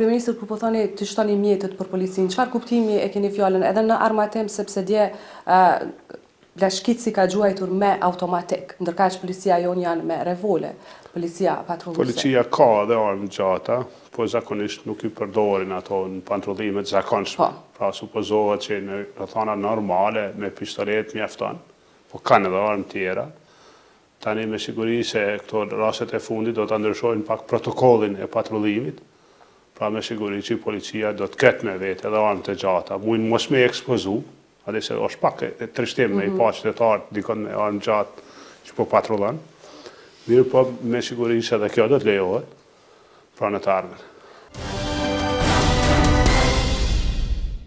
Kryeministër, kur po thoni t'i shtoni mjetet për policinë, çfarë kuptimi e keni fjalën edhe në armatim sepse dje Lashkici ka gjuajtur me automatik, ndërkaq policia jonë janë me revole, policia patrulluse. Policia ka edhe armë gjata, po zakonisht nuk i përdorin ato në patrullimet zakonshme. Po. Pra supozohet që në rrethana normale me pistoletë mjafton, po kanë edhe armë tjera. Tani me siguri se këto rastet e fundit do ta ndryshojnë pak protokollin e patrullimit, pra me siguri që policia do të ketë me vete edhe armë të gjata, mujnë mos me i ekspozu, madje se është pak trishtim me i pa qytetarët dikon me armë të gjatë që po patrullon, mirëpo me siguri se edhe kjo do të lejohet pra në të ardhmen.